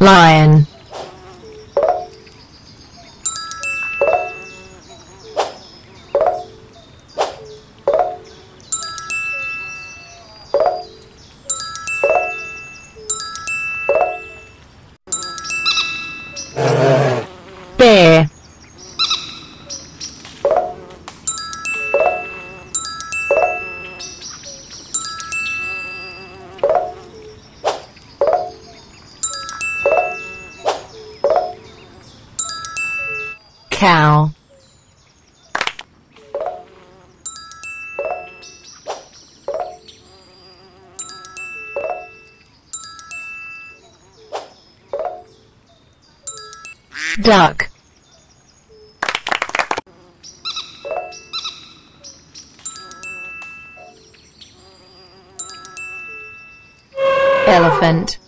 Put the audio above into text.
Lion. Uh. Cow duck. Elephant